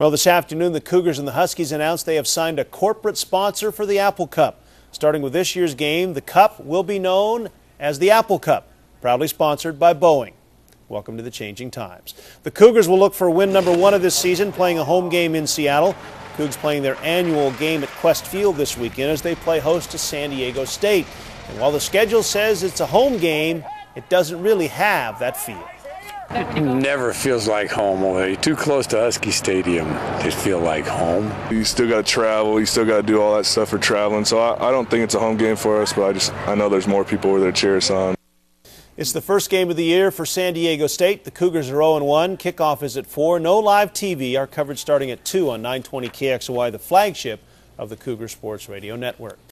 Well, this afternoon, the Cougars and the Huskies announced they have signed a corporate sponsor for the Apple Cup. Starting with this year's game, the Cup will be known as the Apple Cup, proudly sponsored by Boeing. Welcome to the changing times. The Cougars will look for win number one of this season, playing a home game in Seattle. Cougs playing their annual game at Qwest Field this weekend as they play host to San Diego State. And while the schedule says it's a home game, it doesn't really have that feel. It never feels like home over there. You're too close to Husky Stadium to feel like home. You still got to travel. You still got to do all that stuff for traveling. So I, I, don't think it's a home game for us, but I just I know there's more people over there cheer us on. It's the first game of the year for San Diego State. The Cougars are 0-1. Kickoff is at 4. No live TV. Our coverage starting at 2 on 920 KXLY, the flagship of the Cougar Sports Radio Network.